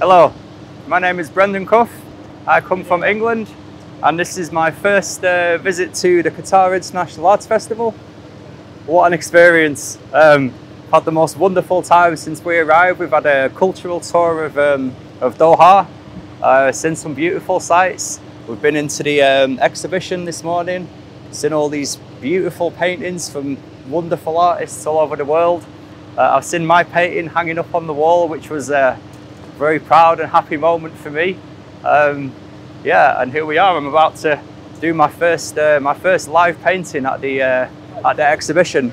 Hello, my name is Brendan Cuff. I come from England and this is my first uh, visit to the Qatar International Arts Festival. What an experience. Um, had the most wonderful time since we arrived. We've had a cultural tour of, um, of Doha, uh, seen some beautiful sights. We've been into the um, exhibition this morning, seen all these beautiful paintings from wonderful artists all over the world. Uh, I've seen my painting hanging up on the wall, which was a very proud and happy moment for me. Um, yeah, and here we are. I'm about to do my first uh, my first live painting at the uh, at the exhibition.